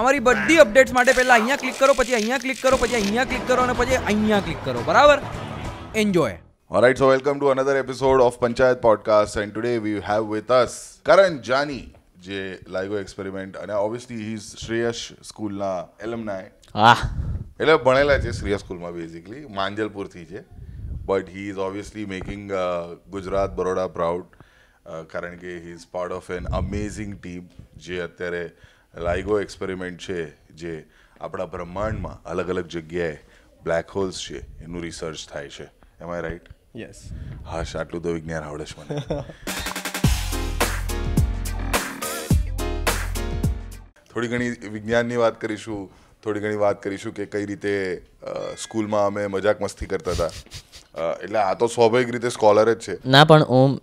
અમારી બધી અપડેટ્સ માટે પહેલા અહીંયા ક્લિક કરો પછી અહીંયા ક્લિક કરો પછી અહીંયા ક્લિક કરો અને પછી અહીંયા ક્લિક કરો. બરાબર? Enjoy Alright, so welcome to another episode of Panchayat Podcast, and today we have with us Karan Jani, જે લાઈગો એક્સપેરિમેન્ટ અને ઓબ્વિયસલી હી ઇઝ શ્રેયસ સ્કૂલના એલમનાય હા. એટલે ભણેલા છે શ્રેયસ સ્કૂલમાં બેઝિકલી માંજલપુરથી છે. But he is obviously making Gujarat Baroda proud કારણ કે he is part of an amazing team જે અત્યારે લાઈગો એક્સપેરિમેન્ટ છે જે આપણા બ્રહ્માંડમાં અલગ અલગ જગ્યાએ બ્લેક હોલ્સ છે એનું રિસર્ચ થાય છે. એમ આઈ રાઈટ યસ હાશ આટલું તો વિજ્ઞાન આવડે છે મને. થોડી ઘણી વિજ્ઞાનની વાત કરીશું થોડી ઘણી વાત કરીશું કે કઈ રીતે સ્કૂલમાં અમે મજાક મસ્તી કરતા હતા. એટલે આ તો સ્વાભાવિક રીતે સ્કોલર જ છે. ના પણ હું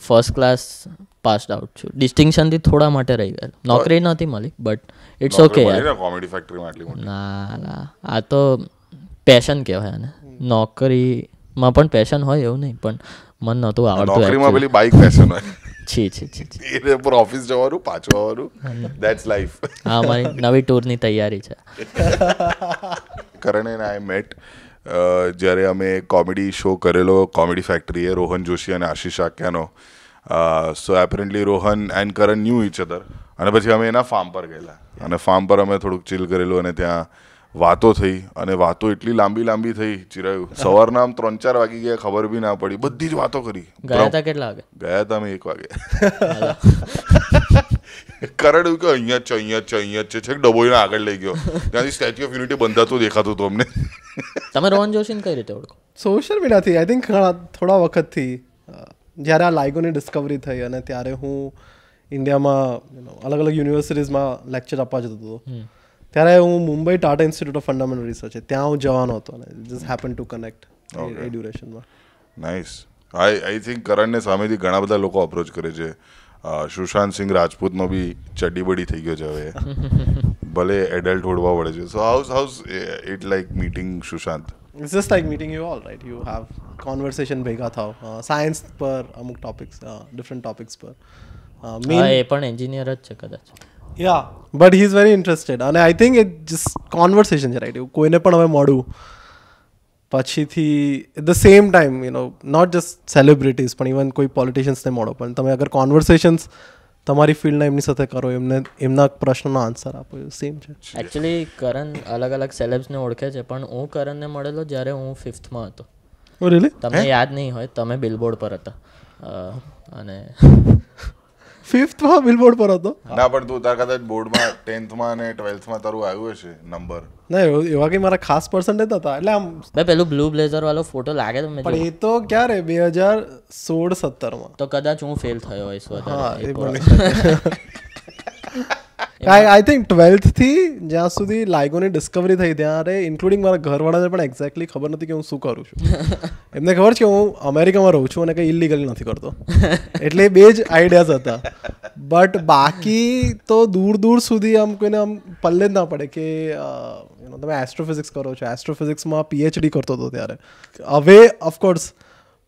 ફર્સ્ટ ક્લાસ પાસ્ડ આઉટ છું. ડિસ્ટિંક્શનથી થોડા માટે રહી ગયેલો. નોકરી નથી મળી બટ ઇટ્સ ઓકે કોમેડી ફેક્ટરીમાં આટલી મોટી. ના ના. આ તો પેશન કહેવાય આને. નોકરીમાં પણ પેશન હોય એવું નહીં પણ મન નહોતું આવડતું નોકરીમાં. પેલી બાઇક પેશન હોય. છી છી છી એ પર ઓફિસ જવાનું પાછું આવવાનું. ધેટ્સ લાઈફ હા મારી નવી ટૂરની તૈયારી છે. કરણે આઈ મેટ જ્યારે અમે કોમેડી શો કરેલો કોમેડી ફેક્ટરીએ રોહન જોશી અને Ashish આક્યાનો so apparently Rohan and Karan knew each other અને પછી અમે એના ફાર્મ પર ગયેલા. અને ફાર્મ પર અમે થોડુંક ચીલ કરેલું અને ત્યાં વાતો થઈ. અને વાતો એટલી લાંબી લાંબી થઈ ચિરાયું. સવારના આમ ત્રણ ચાર વાગી ગયા ખબર બી ના પડી. બધી જ વાતો કરી. ગયા હતા કેટલા વાગે? ગયા હતા અમે એક વાગે. કરડ કે અહીંયા જ છે અહીંયા જ છે અહીંયા જ છે. છેક ડબોઈને આગળ લઈ ગયો. ત્યાંથી સ્ટેચ્યુ ઓફ યુનિટી બંધાતું દેખાતું હતું અમને. તમે રોહન જોશીને કઈ રીતે ઓળખો? સોશિયલ મીડિયાથી આઈ થિંક થોડા વખતથી જ્યારે આ લાઇગોની ડિસ્કવરી થઈ અને ત્યારે હું ઇન્ડિયામાં અલગ અલગ યુનિવર્સિટીઝમાં લેક્ચર આપવા જતો હતો. ત્યારે હું Mumbai Tata institute of fundamental research છે. ત્યાં હું જવાનો હતો અને જસ્ટ હેપન ટુ કનેક્ટ એ ડ્યુરેશનમાં નાઇસ આઈ આઈ થિંક કરણને સામેથી ઘણા બધા લોકો અપ્રોચ કરે છે. સુશાંત સિંહ રાજપૂતનો બી ચડીબડી થઈ ગયો છે હવે. ભલે એડલ્ટ હોડવા પડે છે. So how's how's it like meeting Sushant? It's just like meeting you all right you have conversation ભેગા થાવ સાયન્સ પર અમુક ટોપિક્સ ડિફરન્ટ ટોપિક્સ પર હા એ પણ એન્જિનિયર જ છે કદાચ yeah but he is very interested અને I think it just conversation છે રાઈટ એવું કોઈને પણ હવે મળું પછીથી at the same time you know not just celebrities પણ ઇવન કોઈ પોલિટિશિયન્સને મળો પણ તમે અગર કોન્વર્સેશન્સ તમારી ફિલ્ડના એમની સાથે કરો એમને એમના પ્રશ્નનો આન્સર આપો સેમ છે. એકચ્યુઅલી કરણ અલગ અલગ સેલેબ્સને ઓળખે છે પણ હું કરણને મળેલો જ્યારે હું ફિફ્થમાં હતો. ઓ રીલી તમને યાદ નહીં હોય તમે બિલબોર્ડ પર હતા. અને ફિફ્થમાં બિલબોર્ડ પર હતો. ના પણ તું તાર કદાચ બોર્ડમાં ટેન્થમાં અને ટ્વેલ્થમાં તારું આવ્યું હશે નંબર ના એવો- એવા કંઈ મારા ખાસ પર્સન્ટેજ હતા એટલે આમ બે પેલું બ્લુ બ્લેઝર વાળો ફોટો લાગે તો પણ એ તો ક્યારે? બે હજાર સોળ સત્તરમાં. તો કદાચ હું ફેલ થયો હોઈશ હા એ એ પણ. આઈ આઈ થિંક ટ્વેલ્થથી જ્યાં સુધી લાઇગોની ડિસ્કવરી થઈ ત્યારે ઇન્ક્લુડિંગ મારા ઘરવાળાને પણ એક્ઝેક્ટલી ખબર નથી કે હું શું કરું છું. એમને ખબર છે હું અમેરિકામાં રહું છું અને કંઈ ઇલીગલી નથી કરતો. એટલે એ બે જ આઈડિયાઝ હતા. બટ બાકી તો દૂર દૂર સુધી આમ કોઈને આમ પલ્લે જ ના પડે કે તમે એસ્ટ્રોફિઝિક્સ કરો છો. એસ્ટ્રોફિઝિક્સમાં પીએચડી કરતો હતો ત્યારે. હવે ઓફકોર્સ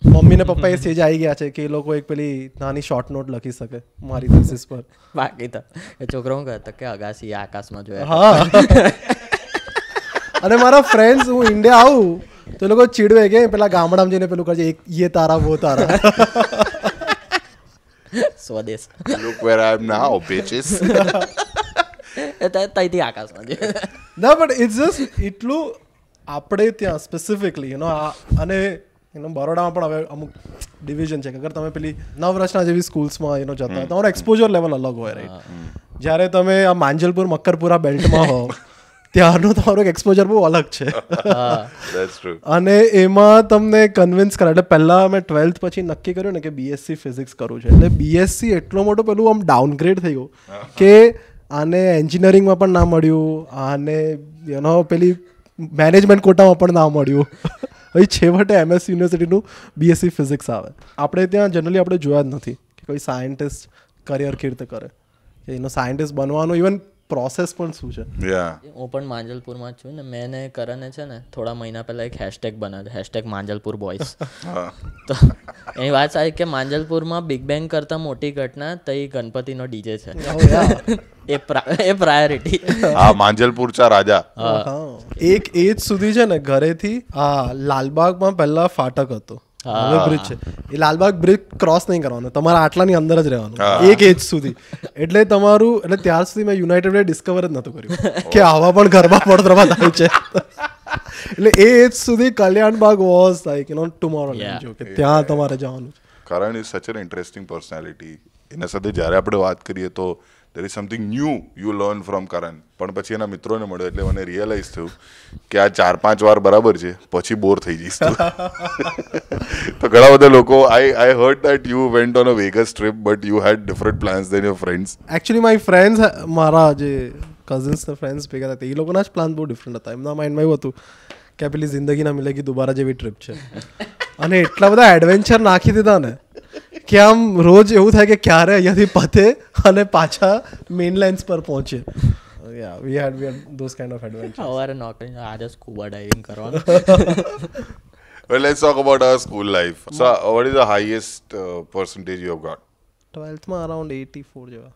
મમ્મી ને પપ્પા એ સ્ટેજ આવી ગયા છે કે એ લોકો એક પેલી નાની શોર્ટ નોટ લખી શકે મારી થીસિસ પર. બાકી તો એ છોકરો હું કહેતો કે અગાસી આકાશમાં જોયા હા. અને મારા ફ્રેન્ડ્સ હું ઇન્ડિયા આવું તો એ લોકો ચીડવે કે પેલા ગામડામાં જઈને પેલું કરજે એક યે તારા વો તારા. સ્વદેશ. લુક વેર આઈ એમ નાઉ બીચીસ તઈથી આકાશમાં જોયા ના બટ ઇટ્સ જસ્ટ એટલું આપણે ત્યાં સ્પેસિફિકલી યુ નો અને યુ નો બરોડામાં પણ હવે અમુક ડિવિઝન છે કે અગર તમે પેલી નવરચના જેવી સ્કૂલ્સમાં એનો જતા તમારો એક્સપોઝર લેવલ અલગ હોય રાઈટ જ્યારે તમે આ માંજલપુર મક્કરપુરા બેલ્ટમાં હો ત્યારનું તમારું એક્સપોઝર બહુ અલગ છે. અને એમાં તમને કન્વિન્સ કરે એટલે પહેલાં મેં ટ્વેલ્થ પછી નક્કી કર્યું ને કે બીએસસી ફિઝિક્સ કરવું છે. એટલે બીએસસી એટલો મોટો પેલું આમ ડાઉનગ્રેડ થઈ ગયું કે આને એન્જિનિયરિંગમાં પણ ના મળ્યું આને યુનો પેલી મેનેજમેન્ટ કોટામાં પણ ના મળ્યું. પછી છેવટે એમએસ યુનિવર્સિટીનું બીએસસી ફિઝિક્સ આવે. આપણે ત્યાં જનરલી આપણે જોયા જ નથી કે કોઈ સાયન્ટિસ્ટ કરિયર કેવી રીતે કરે. એનો સાયન્ટિસ્ટ બનવાનો ઇવન પ્રોસેસ પણ શું છે? હું પણ માંજલપુરમાં જ છું ને મેં ને કરને છે ને થોડા મહિના પહેલા એક હેશટેગ બનાવ્યો હેશટેગ માંજલપુર બોયસ હા. તો એની વાત સારી કે માંજલપુરમાં બિગ બેંગ કરતાં મોટી ઘટના તઈ ગણપતિનો ડીજે છે. એ પ્રા- એ પ્રાયોરિટી હા માંજલપુર ચા રાજા. એક એજ સુધી છે ને ઘરેથી આ લાલબાગમાં પહેલા ફાટક હતો. હવે બ્રિજ છે. એ લાલબાગ બ્રિજ ક્રોસ નહીં કરવાનો. તમારા આટલાની અંદર જ રહેવાનું. એક એજ સુધી. એટલે તમારું એટલે ત્યાર સુધી મેં યુનાઇટેડ વે ડિસ્કવર જ નહોતું કર્યું. કે આવા પણ ગરબા પડતરવા થાય છે. એટલે એ એજ સુધી Kalyanbaug was like you know tomorrow કે ત્યાં તમારે જવાનું છે. કારણ ઇઝ સચ એન ઇન્ટરેસ્ટિંગ પર્સનાલિટી એના સાથે જ્યારે આપણે વાત કરીએ તો there is something new you learn from Karan પણ પછી એના મિત્રોને મળ્યો એટલે મને રિયલાઇઝ થયું કે આ ચાર પાંચ વાર બરાબર છે પછી બોર થઈ જઈશ તો. ઘણા બધા લોકો I I heard that you went on a Vegas trip but you had different plans than your friends actually my friends મારા જે કઝિન્સ ને ફ્રેન્ડ્સ ભેગા હતા એ લોકોના જ પ્લાન બહુ ડિફરન્ટ હતા. એમના માઇન્ડમાં એવું હતું કે પેલી જિંદગી ના મિલેગી દુબારા જેવી ટ્રીપ છે. અને એટલા બધા એડવેન્ચર નાખી દીધા ને કે આમ રોજ એવું થાય કે ક્યારે અહીંયાથી પતે અને પાછા મેઇન લાઇન્સ પર પહોંચે. Yeah we had we had those kind of adventure સવારે નોકરી આજે સ્કૂબા ડાઇવિંગ કરવાનું. Well, let's talk about our school life. So, what is the highest uh, percentage you have got? ટ્વેલ્થમાં અરાઉન્ડ એટી ફોર જેવા.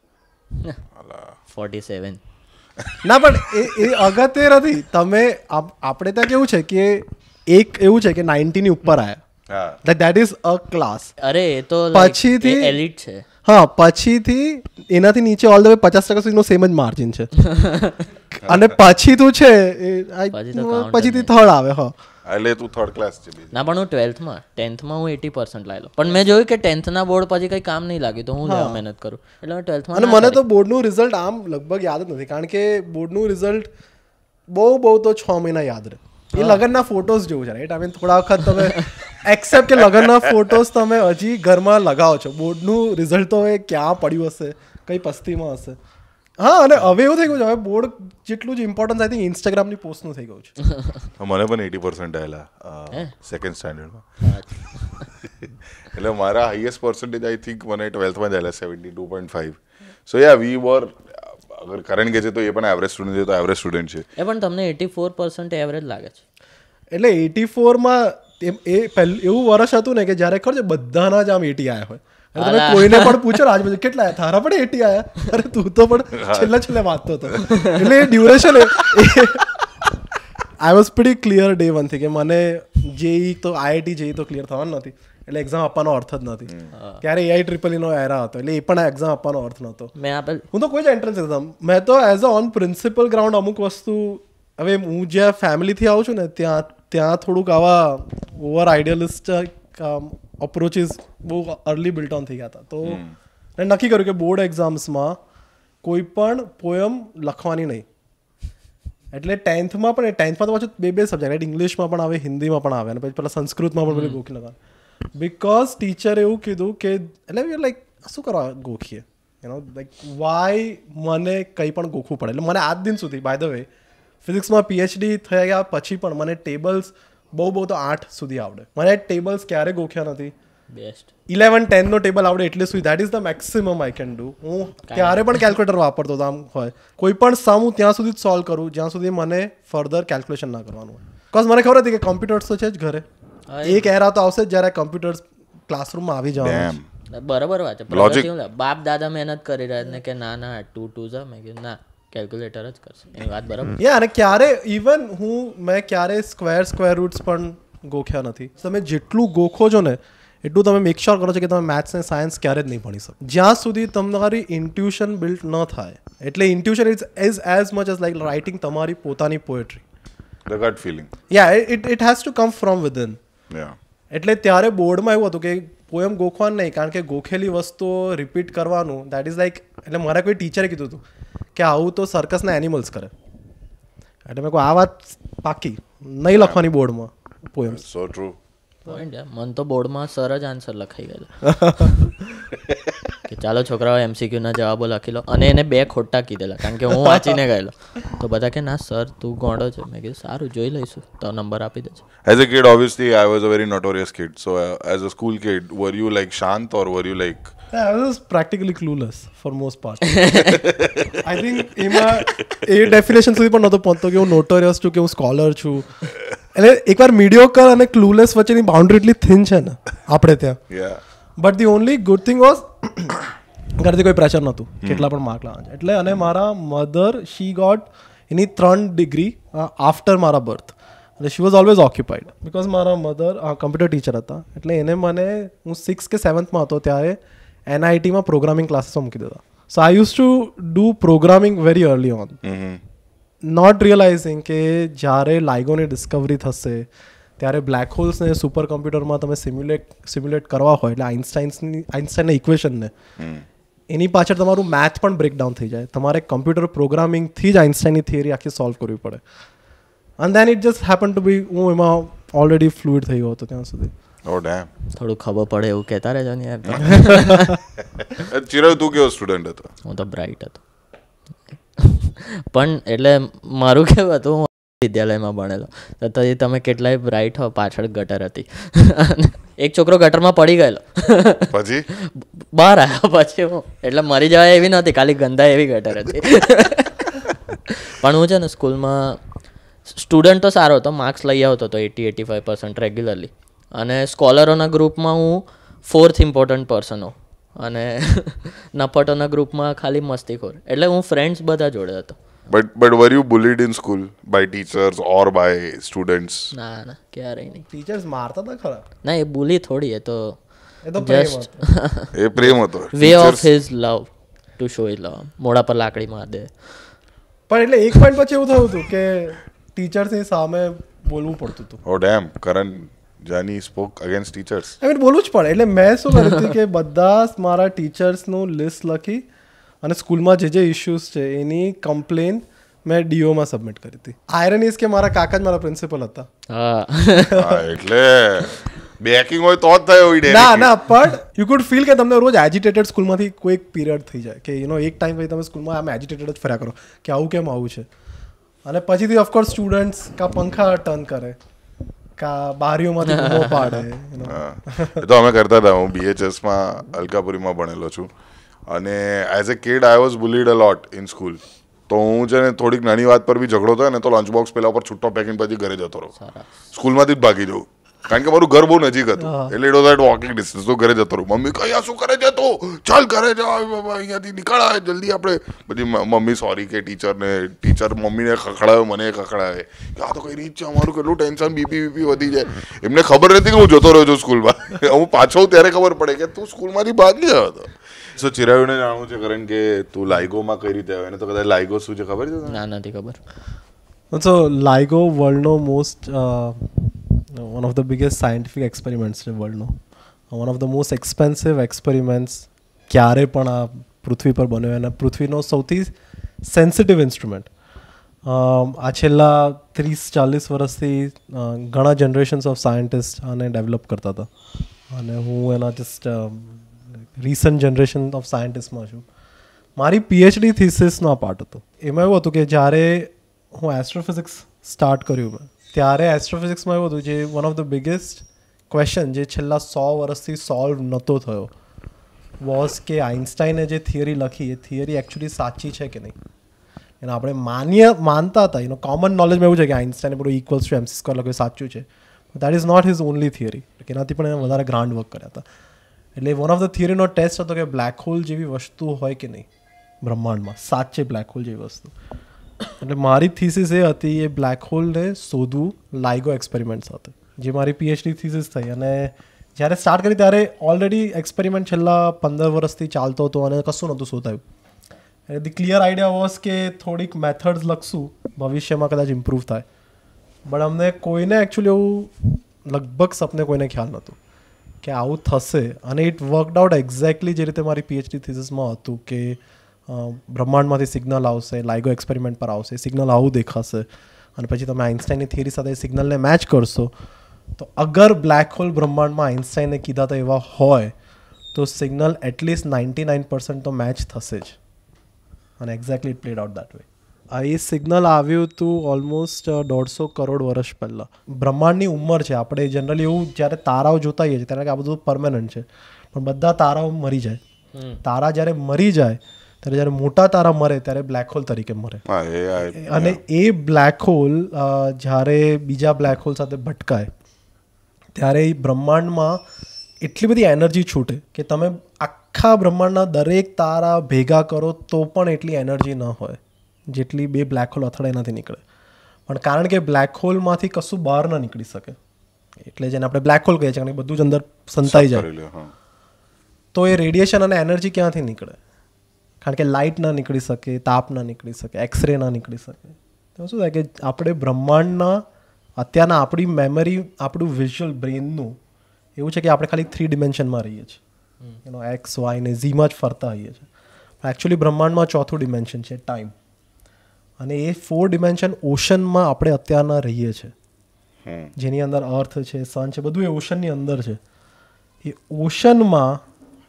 Forty seven ના પણ એ એ અગત્ય નથી. તમે આપણે ત્યાં કેવું છે કે એક એવું છે કે નાઇન્ટીની ઉપર આવ્યા હા. દેટ ઇઝ અ ક્લાસ અરે એ તો પછીથી- એલિટ છે. હા પછીથી એનાથી નીચે ઓલ ધ વે પચાસ ટકા સુધીનો સેમ જ માર્જિન છે. અને પછી તું છે પછીથી થર્ડ આવે હા. એટલે તું થર્ડ ક્લાસ છે ના પણ હું ટ્વેલ્થમાં ટેન્થમાં હું એટી પર્સન્ટ લાવેલો પણ મેં જોયું કે ટેન્થના બોર્ડ પછી કંઈ કામ નહીં લાગ્યું તો હું લેવા મહેનત કરું. એટલે હું ટ્વેલ્થમાં અને મને તો બોર્ડનું રિઝલ્ટ આમ લગભગ યાદ જ નથી કારણ કે બોર્ડનું રિઝલ્ટ બહુ બહુ તો છ મહિના યાદ રહે. એ લગનના ફોટોઝ જેવું છે રાઈટ આઈ મીન થોડા વખત તમે એક્સેપ્ટ કે લગ્નના ફોટોઝ તમે હજી ઘરમાં લગાવો છો. બોર્ડનું રિઝલ્ટ તો હવે ક્યાં પડ્યું હશે? કઈ પસ્તીમાં હશે? હા અને હવે એવું થઈ ગયું છે હવે બોર્ડ જેટલું જ ઇમ્પોર્ટન્સ આઈ થિંક ઇન્સ્ટાગ્રામની પોસ્ટનું થઈ ગયું છે. મને પણ એટી પર્સન્ટ આવેલા સેકન્ડ સ્ટાન્ડર્ડમાં એટલે મારા હાઈએસ્ટ પર્સન્ટેજ આઈ થિંક મને ટ્વેલ્થમાં જ આવેલા seventy two point five so yeah we were અગર કરણ કે છે તો એ પણ એવરેજ સ્ટુડન્ટ છે તો એવરેજ સ્ટુડન્ટ છે. એ પણ તમને એટી ફોર પર્સન્ટ એવરેજ લાગે છે. એટલે એટી ફોરમાં એ પહેલું એવું વર્ષ હતું ને કે જ્યારે ખબર છે બધાના જ આમ એટી આવ્યા હોય. તમે કોઈને પણ પૂછો આજ આજુબાજુ કેટલા આયા? તારા પણ એટી આયા? અરે તું તો પણ છેલ્લે છેલ્લે વાંચતો હતો. એટલે એ duration I was pretty clear day વનથી કે મને જેઈ તો આઈઆઈટી જેઈ તો ક્લિયર થવાનું નથી. એટલે એક્ઝામ આપવાનો અર્થ જ નથી. ત્યારે એઆઈ ટ્રિપલ નો એરા હતો એટલે એ પણ એક્ઝામ આપવાનો અર્થ નહોતો. મેં આપેલ હું તો કોઈ જ એન્ટ્રન્સ નથી મેં તો as a on principal ground અમુક વસ્તુ હવે હું જ્યાં ફેમિલીથી આવું છું ને ત્યાં ત્યાં થોડુંક આવા ઓવર આઈડિયલિસ્ટ અપ્રોચીસ બહુ અર્લી બિલ્ટ ઓન થઈ ગયા હતા. તો મેં નક્કી કર્યું કે બોર્ડ એક્ઝામ્સમાં કોઈ પણ પોયમ લખવાની નહીં. એટલે ટેન્થમાં પણ ટેન્થમાં તો પાછું બે બે સબ્જેક્ટ રાઈટ ઇંગ્લિશમાં પણ આવે હિન્દીમાં પણ આવે અને પછી પેલા સંસ્કૃતમાં પણ પેલી ગોખી લગાવે બીકોઝ ટીચરે એવું કીધું કે એટલે લાઈક શું કરવા ગોખીએ? યુ નો લાઈક વાય મને કંઈ પણ ગોખવું પડે? એટલે મને આજ દિન સુધી બાય ધ વે ફિઝિક્સમાં પીએચડી થઈ ગયા પછી પણ મને ટેબલ્સ બહુ બહુ તો આઠ સુધી આવડે. મને ટેબલ્સ ક્યારે ગોખ્યા નથી? બેસ્ટ ઇલેવન ટેનનો ટેબલ આવડે એટલે સુધી. That is the maximum I can do હું ક્યારે પણ કેલ્ક્યુલેટર વાપરતો હતો આમ હોય. કોઈ પણ સમ હું ત્યાં સુધી જ સોલ્વ કરું જ્યાં સુધી મને ફર્ધર કેલ્ક્યુલેશન ના કરવાનું હોય. બિકોઝ મને ખબર હતી કે કોમ્પ્યુટર્સ તો છે જ ઘરે. એક એરા તો આવશે જ જ્યારે કમ્પ્યુટર્સ ક્લાસરૂમમાં આવી જવાનું બરાબર વાત છે. લોજિક બાપ દાદા મહેનત કરી રહ્યા ને કે ના ના ટુ ટુ જા. મેં કીધું ના કેલ્ક્યુલેટર જ કરશે. એ વાત બરાબર. યા અને ક્યારે ઇવન હું મેં ક્યારે સ્ક્વેર સ્ક્વેર રૂટ્સ પણ ગોખ્યા નથી. તમે જેટલું ગોખો છો ને એટલું તમે મેકશ્યોર કરો છો કે તમે મેથ્સ અને સાયન્સ ક્યારે જ નહીં ભણી શકો. જ્યાં સુધી તમારી ઇન્ટ્યુશન બિલ્ડ ન થાય એટલે intuition is is as much as like writing તમારી પોતાની poetry the gut feeling yeah it it has to come from within એટલે ત્યારે બોર્ડમાં એવું હતું કે પોયમ ગોખવાનું નહીં કારણ કે ગોખેલી વસ્તુઓ રિપીટ કરવાનું દેટ ઇઝ લાઈક એટલે મારા કોઈ ટીચરે કીધું હતું કે આવું તો સર્કસના એનિમલ્સ કરે. એટલે મેં કહું આ વાત પાકી. નહીં લખવાની બોર્ડમાં પોયમ સો ટ્રુ પોઈન્ટ મન તો બોર્ડમાં સર જ આન્સર લખાઈ ગયેલા કે ચાલો છોકરાઓ MCQ ના જવાબો લખી લો અને એને બે ખોટા કીધેલા કારણ કે હું વાંચીને ગયેલો તો બધા કે ના સર તું ગોંડો છે મેં કીધું સારું જોઈ લઈશું તો નંબર આપી દેજો a kid, obviously, I was a very notorious kid. So, uh, as a school kid, were you like Shant or were you like I was practically clueless for most part. I think એમાં એ definition સુધી પણ નહોતો પહોંચતો કે હું notorious છું કે હું સ્કોલર છું એટલે એકવાર મીડિયોકર અને ક્લુલેસ વચ્ચેની બાઉન્ડ્રી એટલી થિન છે ને આપણે ત્યાં. But the only good thing was ઘરથી કોઈ પ્રેશર નહોતું. કેટલા પણ માર્ક લાવવાના છે. એટલે અને મારા મધર શી ગોટ એની ત્રણ ડિગ્રી આફ્ટર મારા બર્થ એટલે she was always occupied because મારા મધર કમ્પ્યુટર ટીચર હતા. એટલે એને મને હું સિક્સ કે સેવન્થમાં હતો ત્યારે એનઆઈટીમાં પ્રોગ્રામિંગ ક્લાસીસમાં મૂકી દીધા. So I use to do programming very early on not realizing કે જ્યારે લાઇગોની ડિસ્કવરી થશે ત્યારે બ્લેક હોલ્સને સુપર કમ્પ્યુટરમાં તમે સિમ્યુલેટ સિમ્યુલેટ કરવા હોય એટલે આઇન્સ્ટાઇન્સની આઇન્સ્ટાઇનના ઇક્વેશનને એની પાછળ તમારું મેથ પણ બ્રેકડાઉન થઈ જાય. તમારે કમ્પ્યુટર પ્રોગ્રામિંગથી જ આઇન્સ્ટાઇનની થિયરી આખી સોલ્વ કરવી પડે. અને then it just happen to be હું એમાં ઓલરેડી ફ્લુઇડ થઈ ગયો હતો ત્યાં સુધી. ઓ થોડું ખબર પડે એવું કહેતા રહેજો ને યાર. ચિરાગ તું કેવો સ્ટુડન્ટ હતો? હું તો બ્રાઇટ હતો. પણ એટલે મારું કેવું હતું હું વિદ્યાલયમાં ભણેલો. તો તમે કેટલાય બ્રાઇટ હો પાછળ ગટર હતી. એક છોકરો ગટરમાં પડી ગયેલો. પછી? બહાર આવ્યા પછી હું. એટલે મરી જવાય એવી નહોતી ખાલી ગંદા એવી ગટર હતી. પણ હું છે ને સ્કૂલમાં સ્ટુડન્ટ તો સારો હતો માર્ક્સ લઈ આવતો હતો eighty eighty five percent regularly. અને સ્કોલરોના ગ્રુપમાં હું ફોર્થ ઇમ્પોર્ટન્ટ પર્સન હોઉં. અને નપટોના ગ્રુપમાં ખાલી મસ્તીખોર. એટલે હું ફ્રેન્ડ્સ બધા જોડે હતો. But but were you bullied in school by teachers or by students ના ના ક્યારેય નહીં. ટીચર્સ મારતા હતા ખરા? ના એ ભૂલી થોડી એ તો એ તો પ્રેમ જસ્ટ હતો. એ પ્રેમ હતો. Way of his love to show his love મોડા પર લાકડી માર દે પણ એટલે એક પોઈન્ટ પછી એવું થયું હતું કે ટીચર્સની સામે બોલવું પડતું હતું. ઓ damn Karan Jani spoke against teachers I mean બોલવું જ પડે. એટલે મેં શું કર્યું હતું કે બધા મારા ટીચર્સનું લિસ્ટ લખી અને સ્કૂલમાં જે જે ઇશ્યુઝ છે એની કમ્પ્લેન મેં ડીઓમાં સબમિટ કરી હતી. આયરન ઇઝ કે મારા કાકા જ મારા પ્રિન્સિપલ હતા. હા. એટલે બેકિંગ હોય તો જ થયો ઈડે ના ના પણ યુ કુડ ફીલ કે તમને રોજ એજિટેટેડ સ્કૂલમાંથી કોઈ પીરિયડ થઈ જાય. કે યુ નો એક ટાઈમ પછી તમે સ્કૂલમાં આમ એજિટેટેડ જ ફર્યા કરો કે આવું કેમ આવું છે? અને પછીથી ઓફકોર્સ સ્ટુડન્ટ્સ કા પંખા ટર્ન કરે. કા બારીઓમાંથી બૂમો પાડે એ તો અમે કરતા હતા. હું બીએચએસમાં અલકાપુરીમાં ભણેલો છું. અને as a kid I was bullied a lot in school તો હું છે ને થોડીક નાની વાત પર બી ઝઘડો થાય ને તો લંચ બોક્સ પેલા ઉપર છૂટો પેકિંગ પછી ઘરે જતો રહું. સ્કૂલમાંથી જ ભાગી જવું. કારણ કે મારું ઘર બહુ નજીક હતું. એટલે it was at walking distance તો ઘરે જતો રહું મમ્મી કયા શું કરે છે તું? ચાલ ઘરે જા અહીંયાથી નીકળ આવે જલ્દી આપણે પછી મમ્મી સોરી કે ટીચરને ટીચર મમ્મીને ખખડાવે મને ખખડાવે કે આ તો કઈ રીત છે અમારું કેટલું ટેન્શન બીપી બીપી વધી જાય. એમને ખબર નથી કે હું જતો રહ્યો છું સ્કૂલમાં. હું પાછો ત્યારે ખબર પડે કે તું સ્કૂલમાંથી ભાગી ગયો હતો સો ચિરાયુને જાણવું છે કારણ કે તું લાઇગોમાં કઈ રીતે આવ્યો? એને તો કદાચ લાઇગો શું છે ખબર છે ના નથી ખબર. So LIGO વર્લ્ડનો most one of the biggest scientific experiments છે વર્લ્ડનો one of the most expensive experiments ક્યારે પણ આ પૃથ્વી પર બન્યો અને પૃથ્વીનો સૌથી સેન્સિટિવ ઇન્સ્ટ્રુમેન્ટ આ છેલ્લા ત્રીસ ચાલીસ વર્ષથી ઘણા જનરેશન્સ ઓફ સાયન્ટિસ્ટ આને ડેવલપ કરતા હતા અને હું એના જસ્ટ રિસન્ટ જનરેશન ઓફ સાયન્ટિસ્ટમાં છું મારી પીએચડી થિસિસનો આ પાર્ટ હતો એમાં એવું હતું કે જ્યારે હું એસ્ટ્રોફિઝિક્સ સ્ટાર્ટ કર્યું ત્યારે એસ્ટ્રોફિઝિક્સમાં એવું હતું જે one of the biggest question જે છેલ્લા સો વર્ષથી સોલ્વ નહોતો થયો વોઝ કે આઇન્સ્ટાઈને જે થિયરી લખી, એ થિયરી એકચ્યુઅલી સાચી છે કે નહીં? એને આપણે માન્ય, માનતા હતા. એનો કોમન નોલેજમાં એવું છે કે આઇન્સ્ટાઈને બધું ઇક્વલ્સ ટુ એમસી સ્કવેર લખ્યું, સાચું છે. That is not his only theory એનાથી પણ એને વધારે ગ્રાન્ડ વર્ક કર્યા હતા. એટલે વન ઓફ ધ થિયરીનો ટેસ્ટ હતો કે બ્લેક હોલ જેવી વસ્તુ હોય કે નહીં? બ્રહ્માંડમાં. સાચે બ્લેક હોલ જેવી વસ્તુ. એટલે મારી થીસીસ એ હતી, એ બ્લેક હોલને શોધવું લાઇગો એક્સપેરિમેન્ટ સાથે. જે મારી પીએચડી થીસીસ થઈ અને જ્યારે સ્ટાર્ટ કરી ત્યારે ઓલરેડી એક્સપેરિમેન્ટ છેલ્લા પંદર વર્ષથી ચાલતો હતો અને કશું નહોતું શોધાયું. એટલે ધી ક્લિયર આઈડિયા વોઝ કે થોડીક મેથડ્સ લખશું, ભવિષ્યમાં કદાચ ઇમ્પ્રૂવ થાય. બટ અમને કોઈને એકચ્યુઅલી એવું લગભગ સપને કોઈને ખ્યાલ નહોતું કે આવું થશે. અને ઇટ વર્કડ આઉટ એક્ઝેક્ટલી જે રીતે મારી પીએચડી થીસીસમાં હતું કે બ્રહ્માંડમાંથી સિગ્નલ આવશે લાઇગો એક્સપેરિમેન્ટ પર આવશે સિગ્નલ આવું દેખાશે અને પછી તમે આઇન્સ્ટાઈનની થિયરી સાથે સિગ્નલને મેચ કરશો તો અગર બ્લેક હોલ બ્રહ્માંડમાં આઇન્સ્ટાઈને કીધા તો એવા હોય તો signal at least ninety nine percent તો મેચ થશે જ. અને exactly it played out that way A signal આવ્યું હતું ઓલમોસ્ટ દોઢસો કરોડ વર્ષ પહેલાં. બ્રહ્માંડની ઉંમર છે આપણે જનરલી એવું જ્યારે તારાઓ જોતા હોઈએ છીએ ત્યારે આ બધું પરમેનન્ટ છે. પણ બધા તારાઓ મરી જાય. તારા જ્યારે મરી જાય ત્યારે જ્યારે મોટા તારા મરે ત્યારે બ્લેક હોલ તરીકે મરે. અને એ બ્લેક હોલ જ્યારે બીજા બ્લેક હોલ સાથે ભટકાય ત્યારે એ બ્રહ્માંડમાં એટલી બધી એનર્જી છૂટે કે તમે આખા બ્રહ્માંડના દરેક તારા ભેગા કરો તો પણ એટલી એનર્જી ન હોય. જેટલી બે બ્લેક હોલ અથડે એનાથી નીકળે. પણ કારણ કે બ્લેક હોલમાંથી કશું બહાર ન નીકળી શકે એટલે જેને આપણે બ્લેક હોલ કહીએ છીએ કારણ કે બધું જ અંદર સંતાઈ જાય. તો એ રેડિયેશન અને એનર્જી ક્યાંથી નીકળે? કારણ કે લાઇટ ના નીકળી શકે તાપ ના નીકળી શકે એક્સરે ના નીકળી શકે. તો શું થાય કે આપણે બ્રહ્માંડના અત્યારના આપણી મેમરી આપણું વિઝ્યુઅલ બ્રેનનું એવું છે કે આપણે ખાલી થ્રી ડિમેન્શનમાં રહીએ છીએ. એનો એક્સ વાય ને ઝીમાં જ ફરતા હોઈએ છીએ. પણ એકચ્યુઅલી બ્રહ્માંડમાં ચોથું ડિમેન્શન છે ટાઈમ અને એ ફોર ડિમેન્શન ઓશનમાં આપણે અત્યારના રહીએ છીએ. જેની અંદર અર્થ છે સન છે બધું એ ઓશનની અંદર છે. એ ઓશનમાં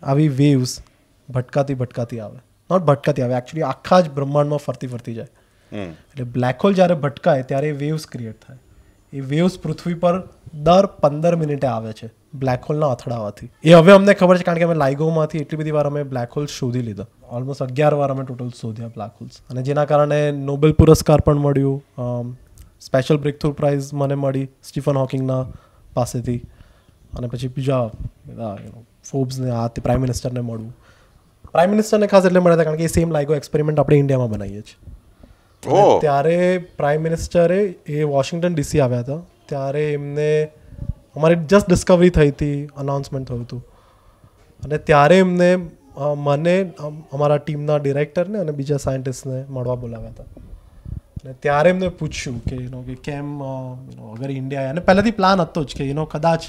આવી વેવ્સ ભટકાતી ભટકાતી આવે. નોટ ભટકાતી આવે એકચ્યુઅલી આખા જ બ્રહ્માંડમાં ફરતી ફરતી જાય. એટલે બ્લેક હોલ જ્યારે ભટકાય ત્યારે વેવ્સ ક્રિએટ થાય. એ વેવ્સ પૃથ્વી પર દર પંદર મિનિટે આવે છે બ્લેક હોલના અથડાવાથી. એ હવે અમને ખબર છે કારણ કે અમે લાઇગોમાંથી એટલી બધી વાર અમે બ્લેક હોલ શોધી લીધા. ઓલમોસ્ટ અગિયાર વાર અમે ટોટલ શોધ્યા બ્લેક હોલ્સ અને જેના કારણે નોબેલ પુરસ્કાર પણ મળ્યું સ્પેશિયલ બ્રેક થ્રુ પ્રાઇઝ મને મળી સ્ટીફન હોકિંગના પાસેથી. અને પછી બીજા ફોબ્સને આ તે પ્રાઇમ મિનિસ્ટરને મળવું. પ્રાઇમ મિનિસ્ટરને ખાસ એટલે મળ્યા હતા કારણ કે એ સેમ લાઇગો એક્સપેરિમેન્ટ આપણે ઇન્ડિયામાં બનાવીએ છીએ. ત્યારે પ્રાઇમ મિનિસ્ટરે એ વોશિંગ્ટન ડીસી આવ્યા હતા. ત્યારે એમને અમારી જસ્ટ ડિસ્કવરી થઈ હતી અનાઉન્સમેન્ટ થયું હતું. અને ત્યારે એમને મને અમારા ટીમના ડિરેક્ટરને અને બીજા સાયન્ટિસ્ટને મળવા બોલાવ્યા હતા. અને ત્યારે એમને પૂછ્યું કે એનો કે કેમ અગર ઇન્ડિયા અને પહેલાંથી પ્લાન હતો જ કે એનો કદાચ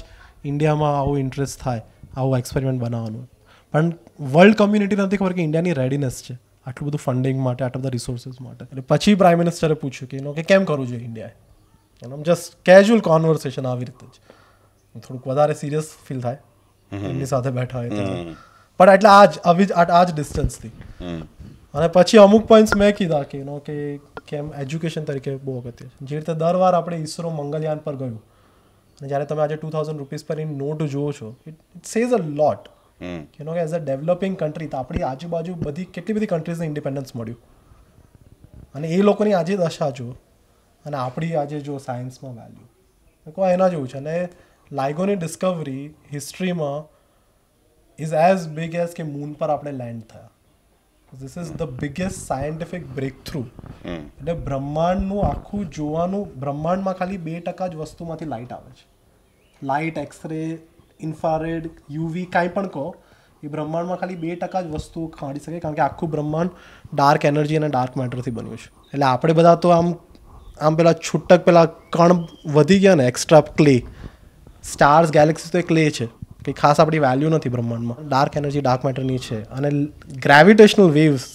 ઇન્ડિયામાં આવું ઇન્ટરેસ્ટ થાય આવું એક્સપેરિમેન્ટ બનાવવાનું. પણ વર્લ્ડ કમ્યુનિટી નથી ખબર કે ઇન્ડિયાની રેડીનેસ છે. આટલું બધું ફંડિંગ માટે આટલા બધા રિસોર્સિસ માટે. એટલે પછી પ્રાઇમ મિનિસ્ટરે પૂછ્યું કે એનો કે કેમ કરવું જોઈએ ઇન્ડિયાએ એમ જસ્ટ કેઝ્યુઅલ કોન્વર્સેશન આવી રીતે જ. થોડુંક વધારે સિરિયસ ફીલ થાય. એમની સાથે બેઠા હોય પણ એટલે આ જ આવી જ આ આ જ ડિસ્ટન્સથી અને પછી અમુક પોઈન્ટ્સ મેં કીધા કે એનો કે કેમ એજ્યુકેશન તરીકે બહુ અગત્ય છે. જે રીતે દર વાર આપણે ઈસરો મંગલયાન પર ગયું. અને જ્યારે તમે આજે ટુ થાઉઝન્ડ રૂપીઝ પર એની નોટ જુઓ છો ઇટ સેઝ અ લોટ કે નો કે એઝ અ ડેવલપિંગ કન્ટ્રી તો આપણી આજુબાજુ બધી કેટલી બધી કન્ટ્રીઝને ઇન્ડિપેન્ડન્સ મળ્યું. અને એ લોકોની આજે દશા જો અને આપણી આજે જો સાયન્સમાં વેલ્યુ કોઈ એના જેવું છે. અને લાઇગોની ડિસ્કવરી હિસ્ટ્રીમાં ઇઝ એઝ બિગ એઝ કે મૂન પર આપણે લેન્ડ થયા. This is the biggest scientific breakthrough. એટલે બ્રહ્માંડનું આખું જોવાનું બ્રહ્માંડમાં ખાલી બે ટકા જ વસ્તુમાંથી લાઇટ આવે છે. લાઇટ એક્સરે ઇન્ફ્રારેડ યુવી કાંઈ પણ કહો, એ બ્રહ્માંડમાં ખાલી બે ટકા જ વસ્તુ ખાડી શકે, કારણ કે આખું બ્રહ્માંડ ડાર્ક એનર્જી અને ડાર્ક મેટરથી બન્યું છે. એટલે આપણે બધા તો આમ આમ પેલા છૂટક પેલા કણ વધી ગયા ને એક્સ્ટ્રા ક્લે સ્ટાર્સ ગેલેક્સી તો એ ક્લે છે. કંઈ ખાસ આપણી વેલ્યુ નથી બ્રહ્માંડમાં. ડાર્ક એનર્જી ડાર્ક મેટરની છે. અને ગ્રેવિટેશનલ વેવ્સ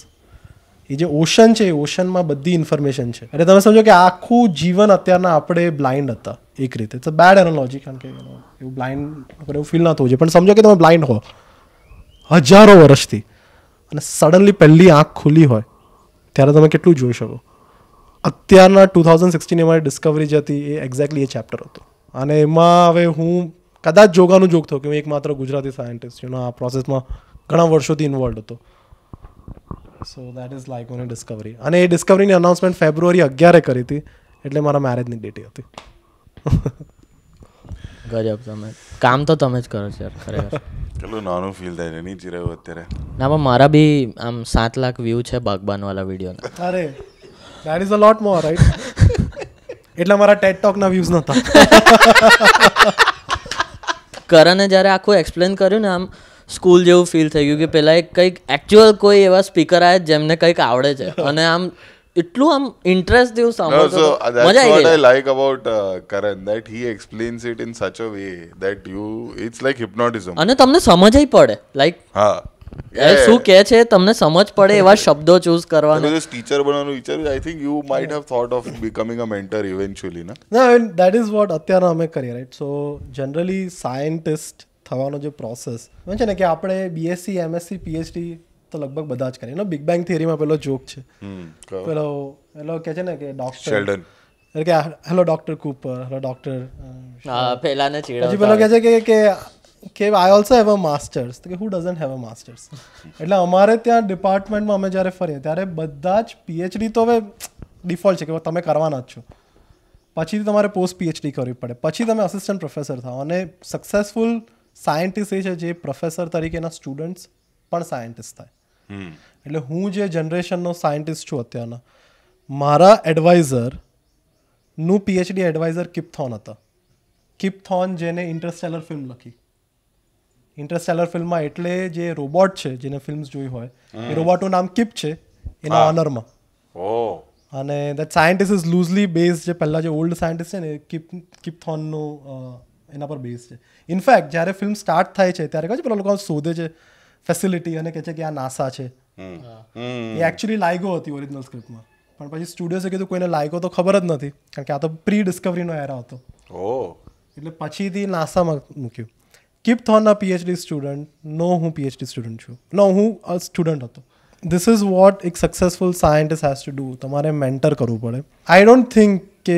એ જે ઓશન છે, એ ઓશનમાં બધી ઇન્ફોર્મેશન છે. એટલે તમે સમજો કે આખું જીવન અત્યારના આપણે બ્લાઇન્ડ હતા, એક રીતે. તો બેડ એનોલોજી કારણ કે એવું બ્લાઇન્ડ એવું ફીલ ના થવું જોઈએ. પણ સમજો કે તમે બ્લાઇન્ડ હો. હજારો વર્ષથી. અને સડનલી પહેલી આંખ ખુલી હોય, ત્યારે તમે કેટલું જોઈ શકો? અત્યારના ટુ થાઉઝન્ડ સિક્સટીન અમારી ડિસ્કવરી જે હતી, એ એક્ઝેક્ટલી એ ચેપ્ટર હતો. અને એમાં હવે હું કદાચ જોગાનું જોગ થયો કે હું એકમાત્ર ગુજરાતી સાયન્ટિસ્ટ યુ આ પ્રોસેસમાં ઘણા વર્ષોથી ઇન્વોલ્વ હતો. So that is like on discovery અને એ ડિસ્કવરીની અનાઉન્સમેન્ટ ફેબ્રુઆરી અગિયારે કરી હતી એટલે મારા મેરેજની ડેટ હતી. ગજબ તમે. કામ તો તમે જ કરો છો યાર ખરેખર. કેટલું નાનું ફીલ થાય છે નહીં ચિરાયું અત્યારે. ના પણ મારા બી આમ સાત લાખ વ્યૂ છે બાગબાનવાલા વિડીયોના અરે that is a lot more right એટલે મારા ટેટ ટોકના વ્યૂઝ નહોતા. કરણે જ્યારે આખું એક્સપ્લેન કર્યું ને આમ સ્કૂલ જેવું ફીલ થઈ ગયું કે પહેલાં એક કંઈક એકચ્યુઅલ કોઈ એવા સ્પીકર આયા જેમને કંઈક આવડે છે. અને આમ એટલું આમ ઇન્ટરેસ્ટ જેવું સાંભળો સાંભળતો મજા આવી ગઈ. Like about uh, that he explains it in such a way that you it's like hypnotism અને તમને સમજ પડે. લાઈક હા. શું કે છે તમને સમજ પડે એવા શબ્દો ચૂઝ કરવાનો. because ટીચર બનવાનું વિચાર્યું I think you might have thought of becoming a mentor eventually ના ના દેટ ઇઝ વોટ અત્યારે અમે કરીએ રાઈટ સો જનરલી સાયન્ટિસ્ટ થવાનો જે પ્રોસેસ છે ને કે આપણે બીએસસી એમએસસી પીએચડી તો લગભગ બધા જ કરીએ. બિગ બેંગ થિયરીમાં પેલો જોક છે. પેલો પેલો કે છે ને કે ડોક્ટર શેલ્ડન એટલે કે hello doctor Cooper hello doctor હા પેલાને પછી પેલો ચીડવતા કહે છે કે કે કે I also have a masters તો કે who doesn't have a masters એટલે અમારે ત્યાં ડિપાર્ટમેન્ટમાં અમે જ્યારે ફરીએ ત્યારે બધા જ પીએચડી તો હવે ડિફોલ્ટ છે કે તમે કરવાના જ છો. પછીથી તમારે પોસ્ટ પીએચડી કરવી પડે. પછી તમે અસિસ્ટન્ટ પ્રોફેસર થાઓ. અને સક્સેસફુલ સાયન્ટિસ્ટ એ છે જે પ્રોફેસર તરીકેના સ્ટુડન્ટ્સ પણ સાયન્ટિસ્ટ થાય. એટલે હું જે જનરેશનનો સાયન્ટિસ્ટ છું અત્યારના મારા એડવાઇઝરનું પીએચડી એડવાઇઝર કિપથોન હતા. કિપથોન જેને ઇન્ટરસ્ટેલર ફિલ્મ લખી. ઇન્ટરસ્ટેલર ફિલ્મમાં એટલે જે રોબોટ છે જેને ફિલ્મ્સ જોઈ હોય એ રોબોટનું નામ કિપ છે એના ઓનરમાં અને that scientist is loosely base જે પહેલાં જે ઓલ્ડ સાયન્ટિસ્ટ છે ને કિપ કિપથોનનું એના પર બેઝ છે. ઇનફેક્ટ જ્યારે ફિલ્મ સ્ટાર્ટ થાય છે ત્યારે કહે છે પેલા લોકો શોધે છે ફેસિલિટી અને કહે છે કે આ નાસા છે. એ એકચ્યુઅલી લાઇગો હતી ઓરિજિનલ સ્ક્રિપ્ટમાં પણ પછી સ્ટુડિયોસે કીધું કોઈને લાઇગો તો ખબર જ નથી કારણ કે આ તો પ્રી ડિસ્કવરીનો એરા હતો. એટલે પછીથી નાસામાં મૂક્યું. કિપથોનના પીએચડી સ્ટુડન્ટ નો હું પીએચડી સ્ટુડન્ટ છું. નો હું સ્ટુડન્ટ હતો. ધીસ ઇઝ વોટ એક successful scientist has to do તમારે મેન્ટર કરવું પડે. આઈ ડોન્ટ થિંક કે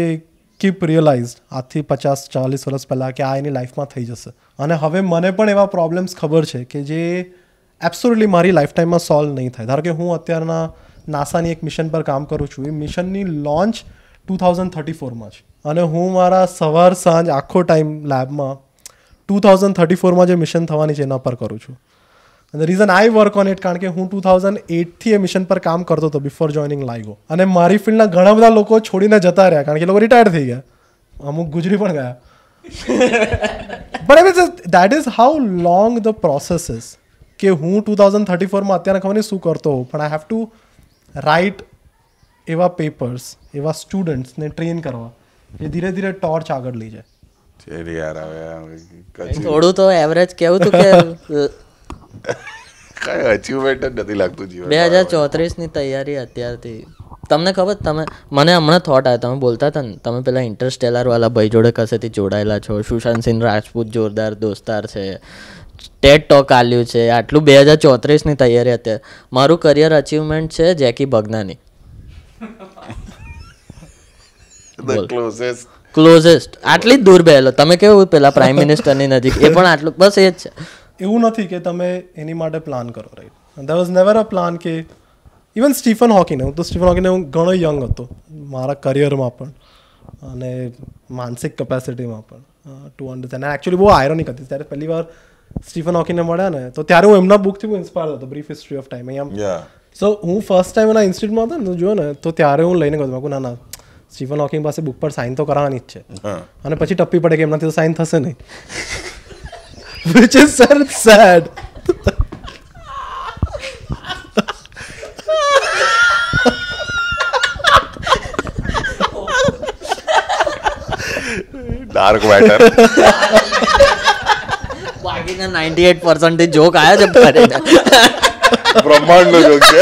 કીપ રિયલાઇઝ આજથી પચાસ, ચાલીસ વર્ષ પહેલાં કે આ એની લાઈફમાં થઈ જશે. અને હવે મને પણ એવા પ્રોબ્લેમ્સ ખબર છે કે જે એબ્સોલ્યુટલી મારી લાઈફ ટાઈમમાં સોલ્વ નહીં થાય. ધારો કે હું અત્યારના નાસાની એક મિશન પર કામ કરું છું. એ મિશનની લોન્ચ ટુ થાઉઝન્ડ થર્ટી ફોરમાં છે. અને હું મારા સવાર સાંજ આખો ટાઈમ લેબમાં ટુ થાઉઝન્ડ થર્ટી ફોરમાં જે મિશન થવાની છે એના પર કરું છું. અને reason I work on it કારણ કે હું ટુ થાઉઝન્ડ એટથી એ મિશન પર કામ કરતો હતો બિફોર જોઈનિંગ લાઈગો અને મારી ફિલ્ડના ઘણા બધા લોકો છોડીને જતા રહ્યા કારણ કે એ લોકો રિટાયર થઈ ગયા. અમુક ગુજરી પણ ગયા. But that is how long the process is કે હું ટુ થાઉઝન્ડ થર્ટી ફોરમાં અત્યારે ખબર નહીં શું કરતો હોઉં પણ આઈ હેવ ટુ રાઇટ એવા પેપર્સ એવા સ્ટુડન્ટ્સને ટ્રેન કરવા જે ધીરે ધીરે ટોર્ચ આગળ લઈ જાય. થોડું તો એવરેજ કેવું હતું કે કઈ અચીવમેન્ટ જ નથી લાગતું જીવન બે હજાર ચોત્રીસની તૈયારી અત્યારથી. તમને ખબર તમે મને હમણાં થોટ આવ્યો તમે બોલતા હતા ને તમે પેલા ઇન્ટરસ્ટેલર વાળા ભાઈ જોડે કસેથી જોડાયેલા છો? સુશાંત સિંહ રાજપૂત જોરદાર દોસ્તાર છે. ટેટ ટોક આલ્યું છે. આટલું બે હજાર ચોત્રીસની તૈયારી અત્યારે. મારું કરિયર અચીવમેન્ટ છે જેકી બગનાની ક્લોઝેસ્ટ આટલી જ દૂર બેહેલો. તમે કેવું પેલા પ્રાઇમ મિનિસ્ટરની નજીક? એ પણ આટલું બસ એ જ છે. એવું નથી કે તમે એની માટે પ્લાન કરો right there was never a plan કે ઇવન સ્ટીફન હોકીને હું તો સ્ટીફન હોકીને હું ઘણો યંગ હતો મારા કરિયરમાં પણ અને માનસિક કેપેસિટીમાં પણ ટુ અન્ડરસ્ટેન્ડ એકચ્યુઅલી બહુ આયરોનિક હતી. ત્યારે પહેલી વાર સ્ટીફન હોકીને મળ્યા ને તો ત્યારે હું એમના બુકથી હું ઇન્સ્પાયર હતો બ્રીફ હિસ્ટ્રી ઓફ ટાઈમ અહીંયા સો હું ફર્સ્ટ ટાઈમ એના ઇન્સ્ટિટ્યૂટમાં હતો ને જુઓ ને તો ત્યારે હું લઈને ગયો હતો ના ના સ્ટીફન હોકિંગ પાસે બુક પર સાઇન તો કરાવવાની જ છે. અને પછી ટપ્પી પડે કે એમનાથી તો સાઇન થશે નહીં. Which is sir said dark matter બાકીના નાઇન્ટી એટ પર્સન્ટેજ જોક આવ્યા છે ફરીને. બ્રહ્માંડ નો જોક છે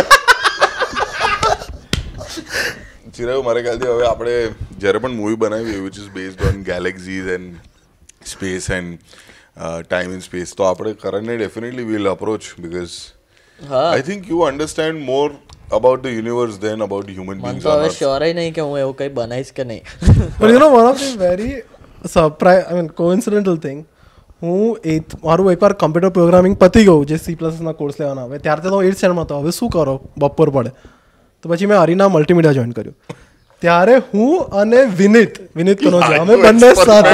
ચિરાગ મારા ખ્યાલથી હવે આપણે જ્યારે પણ મૂવી બનાવી which is based on galaxies and space and time in space તો આપણે કરણને ડેફિનેટલી વિલ અપ્રોચ બીકોઝ હા I think you understand more about the universe than about human મને બીંગ્સ તો હવે શ્યોર નહીં કે હું એવું કંઈ બનાવીશ કે નહીં But you know, one of the very surprise, I mean, coincidental thing, હું એથ મારું એકવાર કમ્પ્યુટર પ્રોગ્રામિંગ પતી ગયું જે સી પ્લસના કોર્સ લેવાના હવે ત્યારથી તો એઇટ સ્ટેન્ડમાં હતો હવે શું કરો બપોર પડે તો પછી મેં અરીના મલ્ટીમીડિયા જોઈન કર્યું ત્યારે હું અને વિનીત વિનીત કનોજિયા અમે બંને સાથે.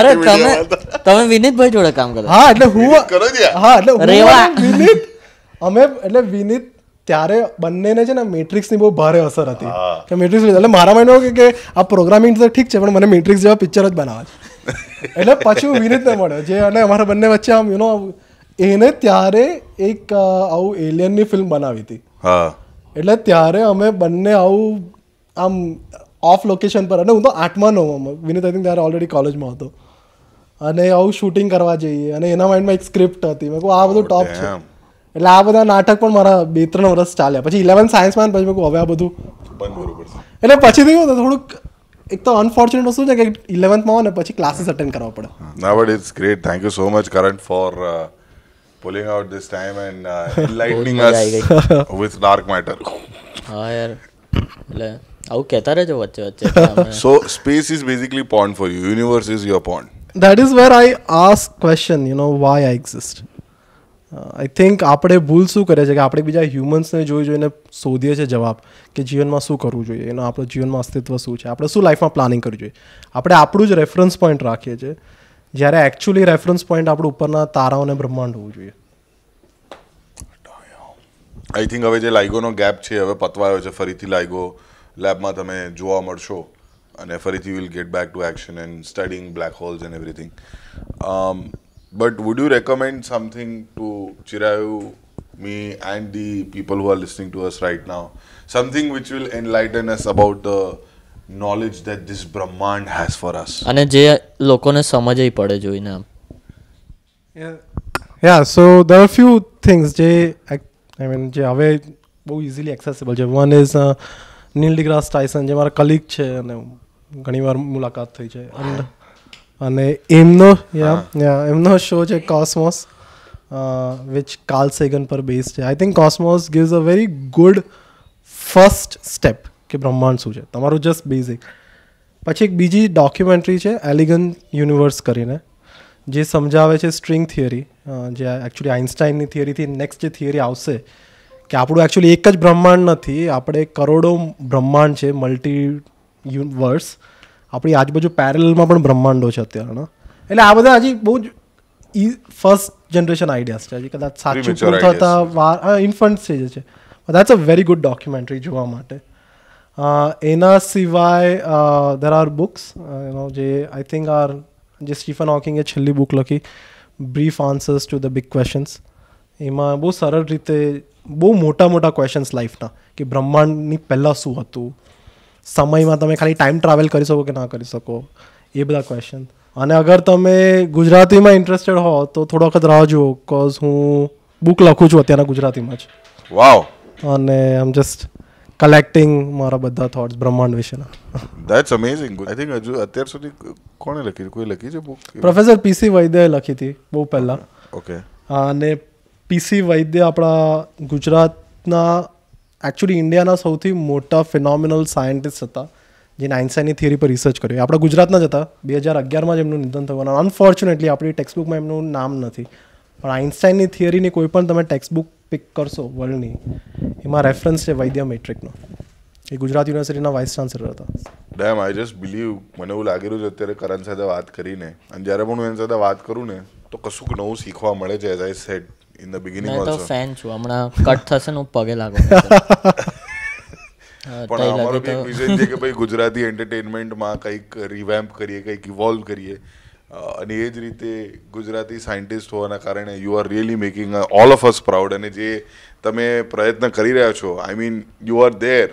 અરે તમે તમે વિનીતભાઈ જોડે કામ કરો. હા એટલે હું? હા એટલે હું વિનીત અમે એટલે વિનીત ત્યારે બંનેને છે ને મેટ્રિક્સની બહુ ભારે અસર હતી. કે મેટ્રિક્સ એટલે મારા માઇન્ડ એવું કે આ પ્રોગ્રામિંગ તો ઠીક છે પણ મને મેટ્રિક્સ જેવા પિક્ચર જ બનાવે છે. એટલે પછી હું વિનિતને મળ્યો જે અને અમારા બંને વચ્ચે આમ યુ નો એને ત્યારે એક આવું એલિયનની ફિલ્મ બનાવી હતી. હા. એટલે ત્યારે અમે બંને આવું આમ ઓફ લોકેશન પર. અને હું તો આઠમા નવમાં વિનીત આઈ થિંક ત્યારે ઓલરેડી કોલેજમાં હતો. અને આવું શૂટિંગ કરવા જઈએ. અને એના માઇન્ડમાં એક સ્ક્રિપ્ટ હતી. મેં કહું આ બધું ટોપ છે. એટલે આ બધા નાટક પણ મારા બે ત્રણ વર્ષ ચાલ્યા. પછી ઇલેવન સાયન્સમાં પછી મેં કહું હવે આ બધું બંધ એટલે પછી થયું હતું થોડુંક એક તો અનફોર્ચ્યુનેટ વસ્તુ છે કે ઇલેવન્થમાં હોય ને પછી ક્લાસીસ અટેન્ડ કરવા પડે. ના but it's great thank you so much Karan for pulling out this time and enlightening us with dark matter હા યાર એટલે આવું કહેતા રહેજો વચ્ચે વચ્ચે so space is basically pond for you universe is your pond that is where I ask question you know why I exist I think આપણે ભૂલ શું કરે છે કે આપણે બીજા હ્યુમન્સને જોઈ જોઈને શોધીએ છીએ જવાબ કે જીવનમાં શું કરવું જોઈએ? એનો આપણું જીવનમાં અસ્તિત્વ શું છે? આપણે શું લાઈફમાં પ્લાનિંગ કરવું જોઈએ? આપણે આપણું જ રેફરન્સ પોઈન્ટ રાખીએ છીએ. જ્યારે એકચ્યુઅલી રેફરન્સ પોઈન્ટ આપણું ઉપરના તારાઓ અને બ્રહ્માંડ હોવું જોઈએ. આઈ થિંક હવે જે લાઇગોનો ગેપ છે હવે પતવાયો છે ફરીથી લાઇગો લેબમાં તમે જોવા મળશો. અને ફરીથી will get back to action and studying black holes and everything but would you recommend something to Chirayu me and the people who are listening to us right now something which will enlighten us about the knowledge that this brahmand has for us અને જે લોકોને સમજ પડે જોઈને આમ. Yeah સો દર few things જે I mean જે હવે બહુ ઇઝીલી એક્સેસિબલ છે. One is Neil deGrasse Tyson જે મારા કલીગ છે અને ઘણીવાર મુલાકાત થઈ છે. અને એમનો એમનો શો છે કોસ્મોસ વિચ કાલ સેગન પર બેઝ છે. I think cosmos gives a very good first step કે બ્રહ્માંડ શું છે. તમારું જસ્ટ બેઝિક પછી એક બીજી ડોક્યુમેન્ટરી છે એલિગન યુનિવર્સ કરીને જે સમજાવે છે સ્ટ્રિંગ થિયરી જે એકચ્યુઅલી આઇન્સ્ટાઇનની થિયરીથી નેક્સ્ટ જે થિયરી આવશે કે આપણું એકચ્યુઅલી એક જ બ્રહ્માંડ નથી આપણે કરોડો બ્રહ્માંડ છે મલ્ટી યુનિવર્સ આપણી આજુબાજુ પેરેલમાં પણ બ્રહ્માંડો છે અત્યારના એટલે આ બધા હજી બહુ જ ફર્સ્ટ જનરેશન આઈડિયાસ છે. હજી કદાચ સાચું પૂરું થતા વાર ઇન્ફન્ટ સ્ટેજ છે. That's a very good documentary જોવા માટે. એના સિવાય દેર આર બુક્સ જે આઈ થિંક આર જે સ્ટીફન હોકિંગે છેલ્લી બુક લખી brief answers to the big questions એમાં બહુ સરળ રીતે બહુ મોટા મોટા ક્વેશ્ચન્સ લાઈફના કે બ્રહ્માંડની પહેલાં શું હતું સમયમાં તમે ખાલી ટાઈમ ટ્રાવેલ કરી શકો કે ના કરી શકો એ બધા ક્વેશ્ચન અને અગર તમે ગુજરાતીમાં ઇન્ટરેસ્ટેડ હો તો થોડો વખત રાહ જુઓ કોઝ હું બુક લખું છું અત્યારના ગુજરાતીમાં જ. વાવ અને આમ જસ્ટ કલેક્ટિંગ મારા બધા થોટ્સ બ્રહ્માંડ વિશેના. ધેટ્સ અમેઝિંગ આઈ થિંક હજુ અત્યાર સુધી કોણે લખી કોઈ લખી છે બુક પ્રોફેસર પીસી વૈદ્યએ લખી હતી બહુ પહેલાં. ઓકે અને પીસી વૈદ્ય આપણા ગુજરાતના એકચ્યુઅલી ઇન્ડિયાના સૌથી મોટા ફિનોમિનલ સાયન્ટિસ્ટ હતા જેને આઇન્સ્ટાઈનની થિયરી પર રિસર્ચ કર્યું. આપણા ગુજરાતના જ હતા. બે હજાર અગિયારમાં જ એમનું નિધન થયું અને અનફોર્ચ્યુનેટલી આપણી ટેક્સ્ટબુકમાં એમનું નામ નથી. પણ આઇન્સ્ટાઈનની થિયરીની કોઈ પણ તમે ટેક્સ્ટબુક પિક કરશો વર્લ્ડની એમાં રેફરન્સ છે વૈદ્ય મેટ્રિકનો. એ ગુજરાત યુનિવર્સિટીના વાઇસ ચાન્સલર હતા. ડેમ આઈ જસ્ટ બિલીવ મને એવું લાગી રહ્યું છે અત્યારે કરણ સાથે વાત કરીને. અને જ્યારે પણ હું એની સાથે વાત કરું ને, તો કશુંક નવું શીખવા મળે છે as I said in the beginning મેં તો ફેન છું. હમણાં કટ થશે ને હું પગે લાગો પણ અમારો બી એક વિઝન છે કે ભાઈ ગુજરાતી એન્ટરટેનમેન્ટમાં કંઈક રિવેમ્પ કરીએ કંઈક ઇવોલ્વ કરીએ. અને એ જ રીતે ગુજરાતી સાયન્ટિસ્ટ હોવાના કારણે you are really making all of us proud અને જે તમે પ્રયત્ન કરી રહ્યા છો I mean you are there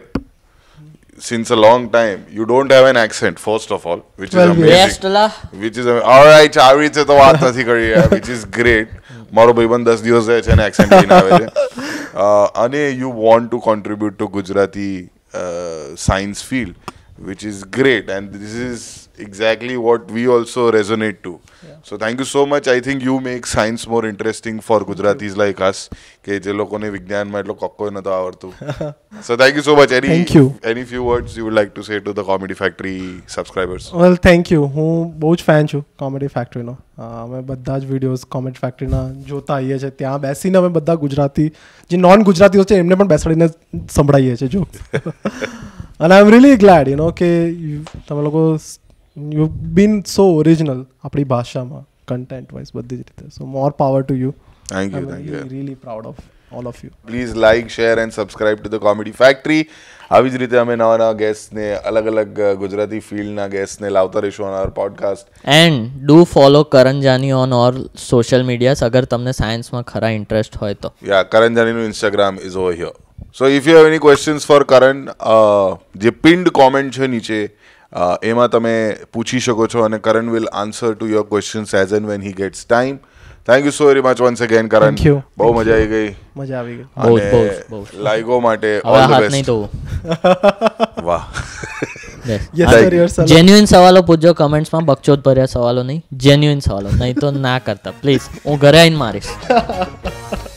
since a long time you don't have an accent first of all which is Well, is alright આવી રીતે તો વાત નથી કરી વિચ ઇઝ ગ્રેટ મારો ભાઈબંધ દસ દિવસ રહે છે અને એક્સેન્ટ લઈને આવે છે. અને you want to contribute to Gujarati science field which is great and this is exactly what we also resonate to so thank you so much i think you make science more interesting for gujaratis like us કે જે લોકોને વિજ્ઞાનમાં એટલો કક્કો નતો આવડતું so thank you so much any Thank you. any few words you would like to say to the comedy factory subscribers well thank you હું બહુ જ ફેન છું કોમેડી ફેક્ટરીનો અમે બધા જ વિડીયોઝ કોમેડી ફેક્ટરીના જોતા આવીએ છીએ ત્યાં બેસીને અમે બધા ગુજરાતી જે નોન ગુજરાતીઓ છે એમને પણ બેસાડીને સંભળાવીએ છીએ જો અને I am really glad you know કે તમે લોકો યુ બીન સો ઓરિજિનલ આપણી ભાષામાં કન્ટેન્ટ વાઇઝ બધી જ રીતે. So more power to you thank you thank you really proud of all of you please like share and subscribe to the comedy factory આવી જ રીતે અમે નવા નવા ગેસ્ટને અલગ અલગ ગુજરાતી ફિલ્ડના ગેસ્ટને લાવતા રહીશું on our podcast and do follow Karan Jani on or social medias અગર તમને સાયન્સમાં ખરા ઇન્ટરેસ્ટ હોય તો. યા Karan જાનીનું Instagram is over here so if you have any questions for Karan જે પિન્ડ કોમેન્ટ છે નીચે એમાં તમે પૂછી શકો છો અને Karan will answer to your questions as and when he gets time thank you so very much once again Karan બહુ મજા આવી ગઈ. મજા આવી ગઈ. બહુ બહુ બહુ લાઈગો માટે ઓલ ધ બેસ્ટ નહીં તો વાહ. જેન્યુઇન સવાલો પૂછજો કમેન્ટ્સમાં બકચોદ ભર્યા સવાલો નહીં જેન્યુઇન સવાલો નહીં તો ના કરતા પ્લીઝ હું ઘરે આવીને મારીશ.